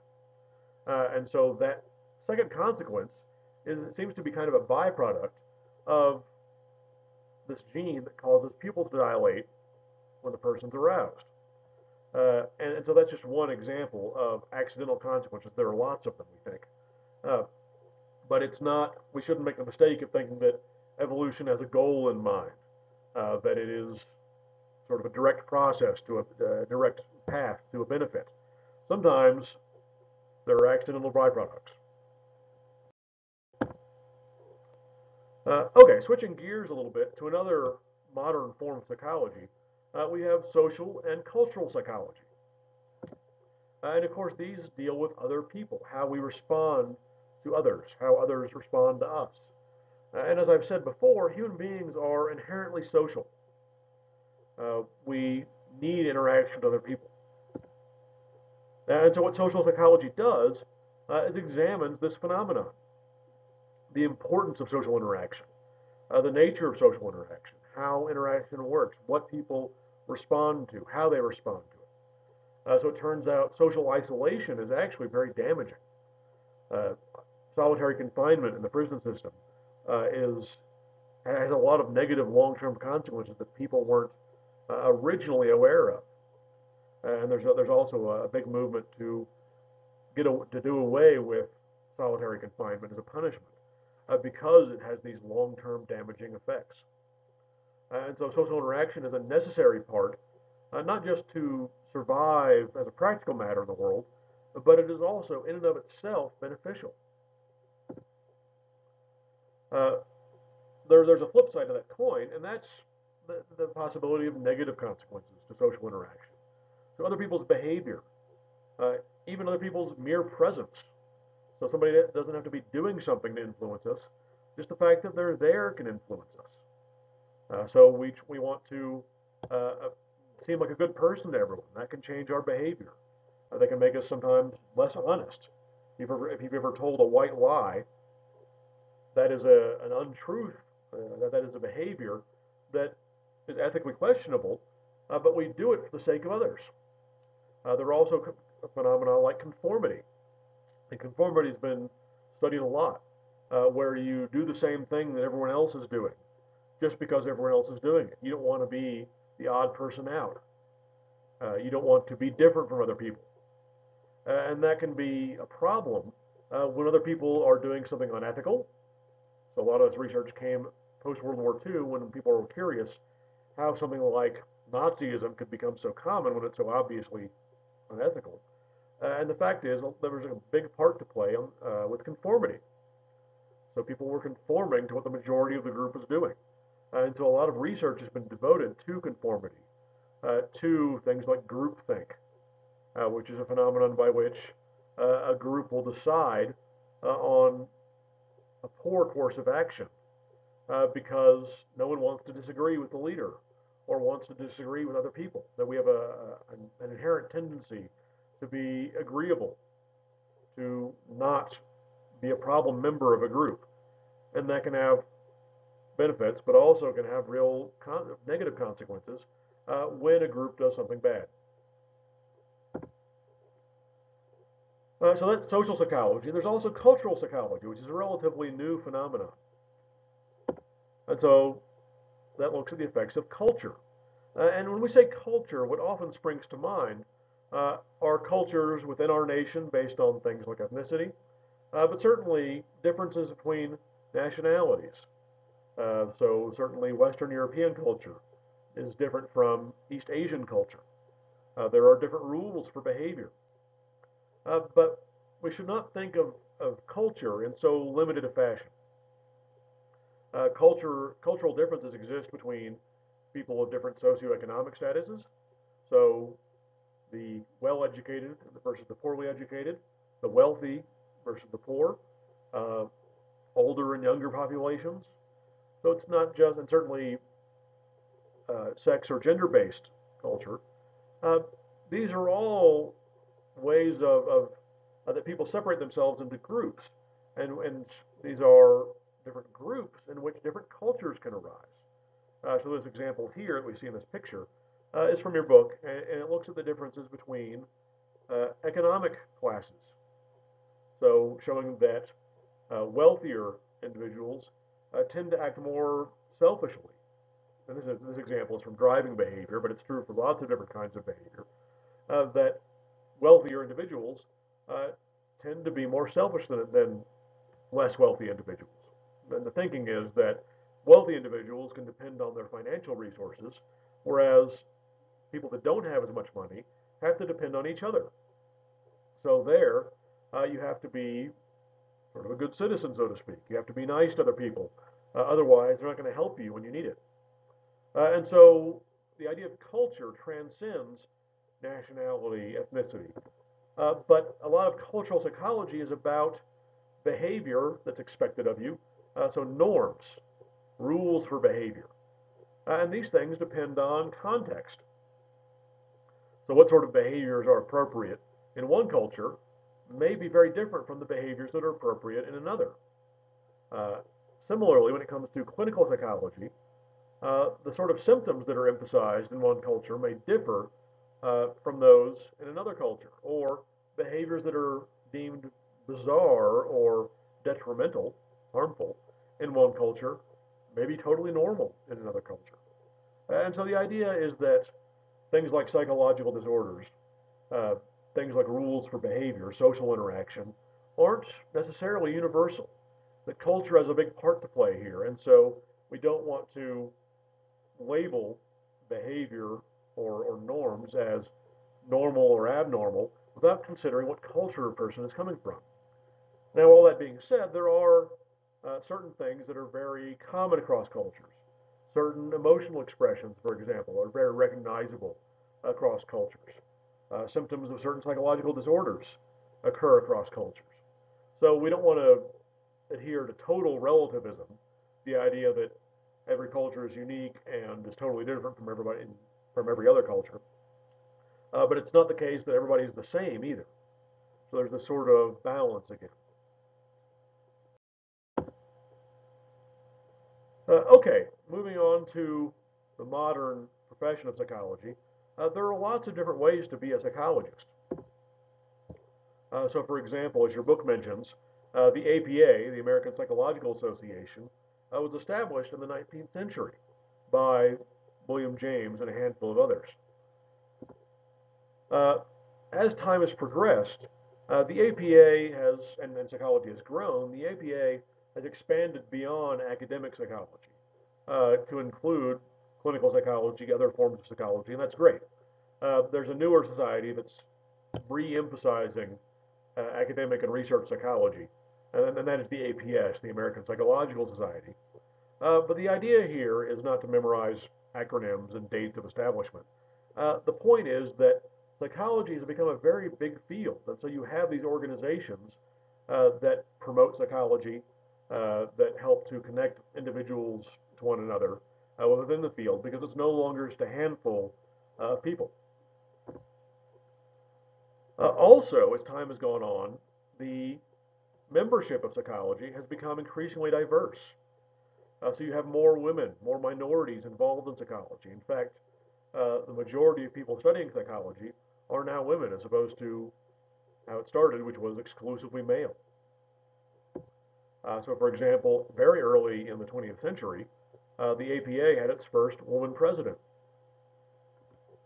Uh, and so that second consequence is it seems to be kind of a byproduct of this gene that causes pupils to dilate when the person's aroused. Uh, and, and, so that's just one example of accidental consequences. There are lots of them, we think. Uh, but it's not, we shouldn't make the mistake of thinking that evolution has a goal in mind, uh, that it is sort of a direct process to a direct path to a benefit. Sometimes there are accidental byproducts. Uh, okay, switching gears a little bit to another modern form of psychology, uh, we have social and cultural psychology. Uh, and of course, these deal with other people, how we respond to others, how others respond to us. Uh, and as I've said before, human beings are inherently social. Uh, we need interaction with other people. And so what social psychology does uh, is examines this phenomenon, the importance of social interaction, uh, the nature of social interaction, how interaction works, what people respond to, how they respond to it. Uh, so it turns out social isolation is actually very damaging. Solitary confinement in the prison system uh, is has a lot of negative long-term consequences that people weren't uh, originally aware of. and there's there's also a big movement to get a, to do away with solitary confinement as a punishment uh, because it has these long-term damaging effects. and so social interaction is a necessary part, uh, not just to survive as a practical matter in the world, but it is also in and of itself beneficial. Uh, there, there's a flip side to that coin, and that's the, the possibility of negative consequences to social interaction, to other people's behavior, uh, even other people's mere presence. So somebody that doesn't have to be doing something to influence us, just the fact that they're there can influence us. Uh, so we, we want to uh, uh seem like a good person to everyone. That can change our behavior. Uh, they can make us sometimes less honest. If if you've ever told a white lie, that is a, an untruth, uh, that, that is a behavior that is ethically questionable, uh, but we do it for the sake of others. Uh, there are also phenomena like conformity. And conformity has been studied a lot, uh, where you do the same thing that everyone else is doing, just because everyone else is doing it. You don't want to be the odd person out. Uh, you don't want to be different from other people. Uh, and that can be a problem when other people are doing something unethical. So a lot of this research came post World War II when people were curious how something like Nazism could become so common when it's so obviously unethical. Uh, and the fact is, there was a big part to play on, uh, with conformity. So people were conforming to what the majority of the group was doing. Uh, and so a lot of research has been devoted to conformity, uh, to things like groupthink, uh, which is a phenomenon by which uh, a group will decide on a poor course of action because no one wants to disagree with the leader or wants to disagree with other people. That we have a, an, an inherent tendency to be agreeable, to not be a problem member of a group. And that can have benefits, but also can have real con negative consequences uh, when a group does something bad. Uh, so that's social psychology. There's also cultural psychology, which is a relatively new phenomenon. And so that looks at the effects of culture. Uh, and when we say culture, what often springs to mind uh, are cultures within our nation based on things like ethnicity, uh, but certainly differences between nationalities. Uh, so certainly Western European culture is different from East Asian culture. Uh, there are different rules for behavior. Uh, but we should not think of, of culture in so limited a fashion. culture, cultural differences exist between people of different socioeconomic statuses. So the well-educated versus the poorly educated, the wealthy versus the poor, uh, older and younger populations. So it's not just, and certainly uh, sex or gender-based culture. Uh, these are all ways of, of uh, that people separate themselves into groups, and and these are different groups in which different cultures can arise. Uh, so this example here that we see in this picture uh, is from your book, and, and, it looks at the differences between uh, economic classes. So showing that uh, wealthier individuals uh, tend to act more selfishly. And this, is, this example is from driving behavior, but it's true for lots of different kinds of behavior. That wealthier individuals tend to be more selfish than, than less wealthy individuals. And the thinking is that wealthy individuals can depend on their financial resources, whereas people that don't have as much money have to depend on each other. So there, uh, you have to be sort of a good citizen, so to speak. You have to be nice to other people. Uh, otherwise, they're not going to help you when you need it. Uh, and so the idea of culture transcends nationality, ethnicity. Uh, but a lot of cultural psychology is about behavior that's expected of you, uh, so norms rules for behavior. Uh, and these things depend on context. So what sort of behaviors are appropriate in one culture may be very different from the behaviors that are appropriate in another. Uh, similarly, when it comes to clinical psychology, uh, the sort of symptoms that are emphasized in one culture may differ uh, from those in another culture, or behaviors that are deemed bizarre or detrimental, harmful, in one culture may be totally normal in another culture. And so the idea is that things like psychological disorders, uh, things like rules for behavior, social interaction, aren't necessarily universal. That culture has a big part to play here, and so we don't want to label behavior or, or norms as normal or abnormal without considering what culture a person is coming from. Now, all that being said, there are uh, certain things that are very common across cultures. Certain emotional expressions, for example, are very recognizable across cultures. Uh, symptoms of certain psychological disorders occur across cultures. So we don't want to adhere to total relativism, the idea that every culture is unique and is totally different from everybody from every other culture. Uh, but it's not the case that everybody is the same either. So there's this sort of balance again. Uh, okay, moving on to the modern profession of psychology. uh, there are lots of different ways to be a psychologist. Uh, so, for example, as your book mentions, uh, the APA, the American Psychological Association, uh, was established in the 19th century by William James and a handful of others. Uh, as time has progressed, uh, the APA has, and, and, psychology has grown, the APA has expanded beyond academic psychology uh, to include clinical psychology, other forms of psychology, and that's great. Uh, there's a newer society that's re-emphasizing uh, academic and research psychology, and, and, that is the APS, the American Psychological Society. Uh, but the idea here is not to memorize acronyms and dates of establishment. Uh, the point is that psychology has become a very big field, and so you have these organizations uh, that promote psychology, uh, that help to connect individuals to one another uh, within the field, because it's no longer just a handful of people. Uh, also, as time has gone on, the membership of psychology has become increasingly diverse. Uh, so you have more women, more minorities involved in psychology. In fact, uh, the majority of people studying psychology are now women as opposed to how it started, which was exclusively male. Uh, so, for example, very early in the 20th century, uh, the APA had its first woman president.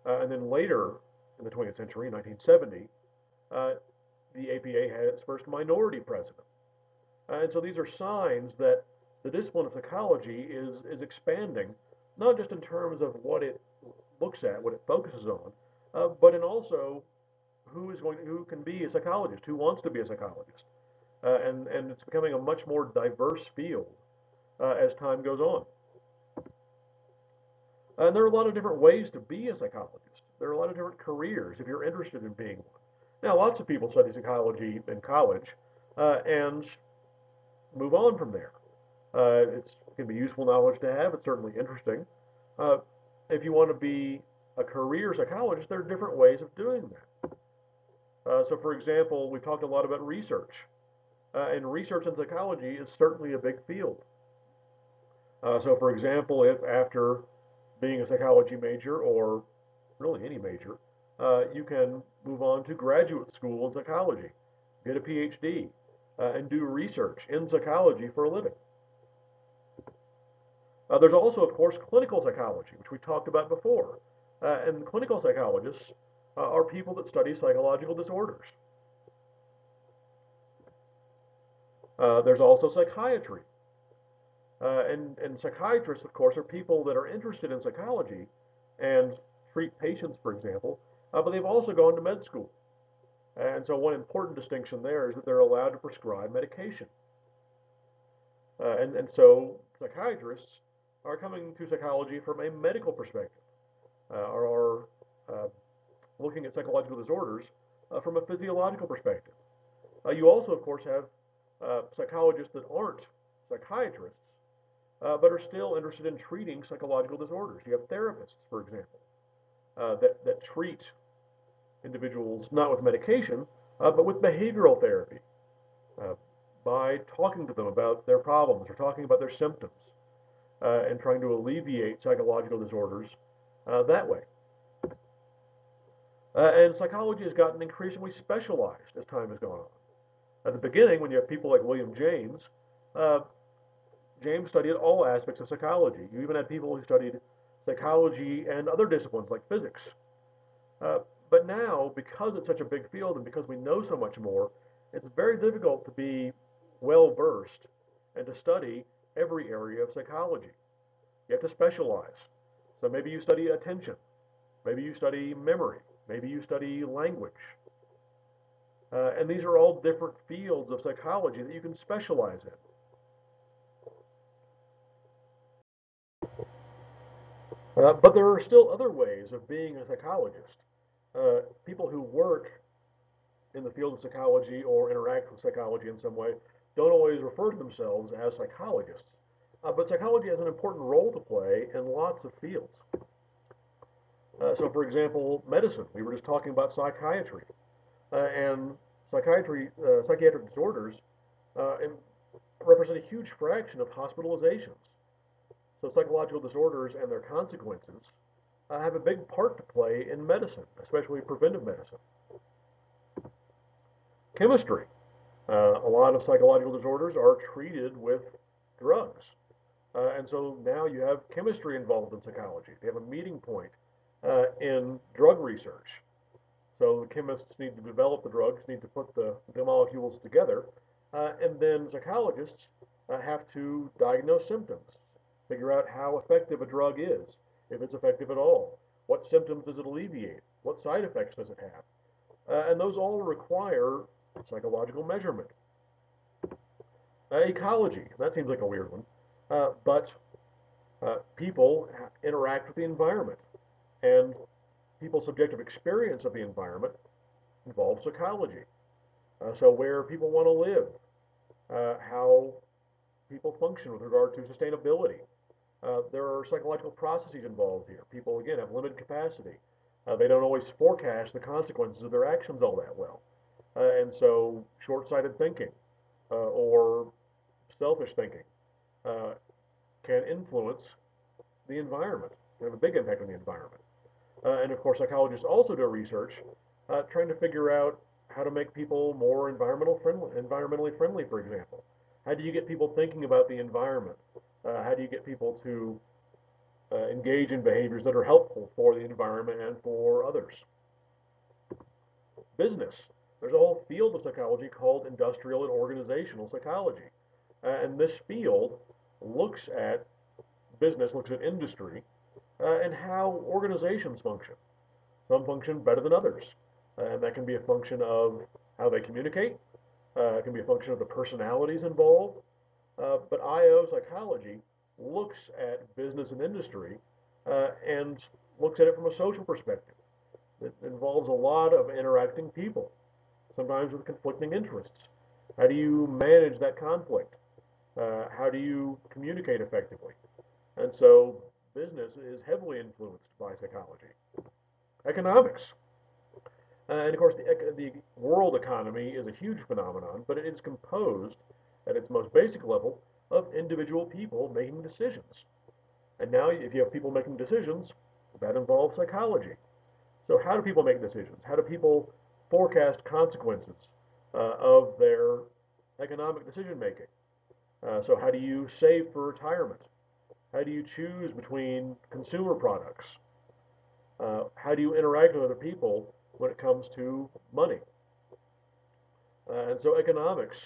Uh, and then later in the 20th century, 1970, uh, the APA had its first minority president. And so these are signs that the discipline of psychology is, is expanding, not just in terms of what it looks at, what it focuses on, uh, but in also who is going to, who can be a psychologist, who wants to be a psychologist. Uh, and, and it's becoming a much more diverse field uh, as time goes on. And there are a lot of different ways to be a psychologist. There are a lot of different careers if you're interested in being one. Now, lots of people study psychology in college uh, and move on from there. Uh, it can be useful knowledge to have. It's certainly interesting. Uh, if you want to be a career psychologist, there are different ways of doing that. Uh, so, for example, we talked a lot about research, uh, and research in psychology is certainly a big field. Uh, so, for example, if after being a psychology major or really any major, uh, you can move on to graduate school in psychology, get a PhD, and do research in psychology for a living. Uh, there's also, of course, clinical psychology, which we talked about before. Uh, and clinical psychologists uh, are people that study psychological disorders. Uh, there's also psychiatry. and, and psychiatrists, of course, are people that are interested in psychology and treat patients, for example, uh, but they've also gone to med school. And so one important distinction there is that they're allowed to prescribe medication. Uh, and, and so psychiatrists are coming to psychology from a medical perspective, uh, or are uh, looking at psychological disorders uh, from a physiological perspective. Uh, you also, of course, have psychologists that aren't psychiatrists, but are still interested in treating psychological disorders. You have therapists, for example, that, that treat individuals not with medication, uh, but with behavioral therapy uh, by talking to them about their problems or talking about their symptoms uh, and trying to alleviate psychological disorders uh, that way. Uh, and psychology has gotten increasingly specialized as time has gone on. At the beginning, when you have people like William James, uh, James studied all aspects of psychology. You even had people who studied psychology and other disciplines like physics. Uh, but now, because it's such a big field and because we know so much more, it's very difficult to be well versed and to study every area of psychology. You have to specialize. So maybe you study attention, maybe you study memory, maybe you study language. Uh, and these are all different fields of psychology that you can specialize in. Uh, but there are still other ways of being a psychologist uh, people who work in the field of psychology or interact with psychology in some way don't always refer to themselves as psychologists. Uh, but psychology has an important role to play in lots of fields. Uh, so, for example, medicine. We were just talking about psychiatry. Uh, and psychiatry, uh, psychiatric disorders uh, represent a huge fraction of hospitalizations. So, psychological disorders and their consequences uh, have a big part to play in medicine, especially preventive medicine. Chemistry. Uh, a lot of psychological disorders are treated with drugs. Uh, and so now you have chemistry involved in psychology. They have a meeting point uh, in drug research. So the chemists need to develop the drugs, need to put the, the molecules together, uh, and then psychologists uh, have to diagnose symptoms, figure out how effective a drug is, if it's effective at all, what symptoms does it alleviate, what side effects does it have, uh, and those all require psychological measurement. Ecology, that seems like a weird one, uh, but uh, people interact with the environment, and people's subjective experience of the environment involves ecology. Uh, so where people want to live, uh, how people function with regard to sustainability. Uh, there are psychological processes involved here. People, again, have limited capacity. they don't always forecast the consequences of their actions all that well. Uh, and so short-sighted thinking uh, or selfish thinking uh, can influence the environment, can have a big impact on the environment. Uh, and of course, psychologists also do research uh, trying to figure out how to make people more environmental friendly, environmentally friendly, for example. How do you get people thinking about the environment? Uh, how do you get people to engage in behaviors that are helpful for the environment and for others? Business. There's a whole field of psychology called industrial and organizational psychology. Uh, and this field looks at business, looks at industry, uh, and how organizations function. Some function better than others. Uh, and that can be a function of how they communicate. Uh, it can be a function of the personalities involved. Uh, but IO psychology looks at business and industry uh, and looks at it from a social perspective. It involves a lot of interacting people sometimes with conflicting interests. How do you manage that conflict? Uh, how do you communicate effectively? And so business is heavily influenced by psychology. Economics. Uh, and of course, the, the world economy is a huge phenomenon, but it is composed at its most basic level of individual people making decisions. And now, if you have people making decisions, that involves psychology. So, how do people make decisions? How do people forecast consequences uh, of their economic decision making. Uh, so how do you save for retirement? How do you choose between consumer products? Uh, how do you interact with other people when it comes to money? Uh, and so economics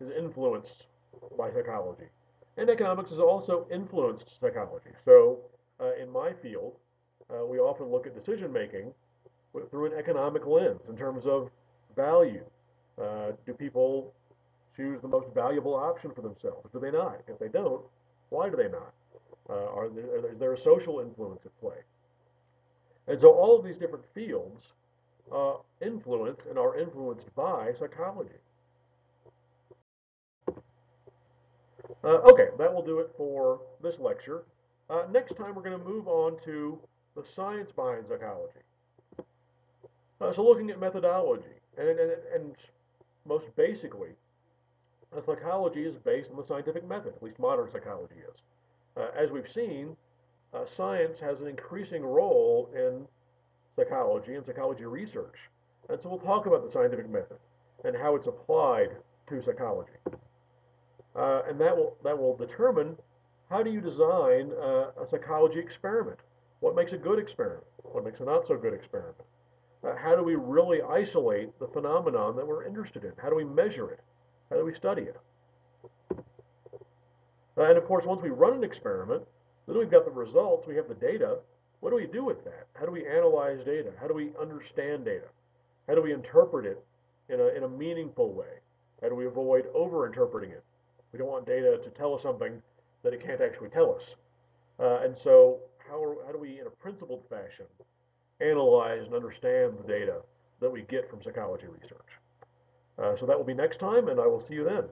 is influenced by psychology. And economics has also influenced psychology. So uh, in my field, uh, we often look at decision making through an economic lens in terms of value. Uh, do people choose the most valuable option for themselves? Do they not? If they don't, why do they not? Uh, are there, is there a social influence at play? And so all of these different fields uh, influence and are influenced by psychology. Uh, okay, that will do it for this lecture. Uh, next time we're going to move on to the science behind psychology. Uh, so looking at methodology, and, and, and most basically, psychology is based on the scientific method, at least modern psychology is. Uh, as we've seen, uh, science has an increasing role in psychology and psychology research. And so we'll talk about the scientific method and how it's applied to psychology. Uh, and that will, that will determine how do you design uh, a psychology experiment? What makes a good experiment? What makes a not so good experiment? Uh, how do we really isolate the phenomenon that we're interested in? How do we measure it? How do we study it? Uh, and of course, once we run an experiment, then we've got the results, we have the data. What do we do with that? How do we analyze data? How do we understand data? How do we interpret it in a, in a meaningful way? How do we avoid over-interpreting it? We don't want data to tell us something that it can't actually tell us. Uh, and so how, are, how do we, in a principled fashion, analyze and understand the data that we get from psychology research. Uh, so that will be next time, and I will see you then.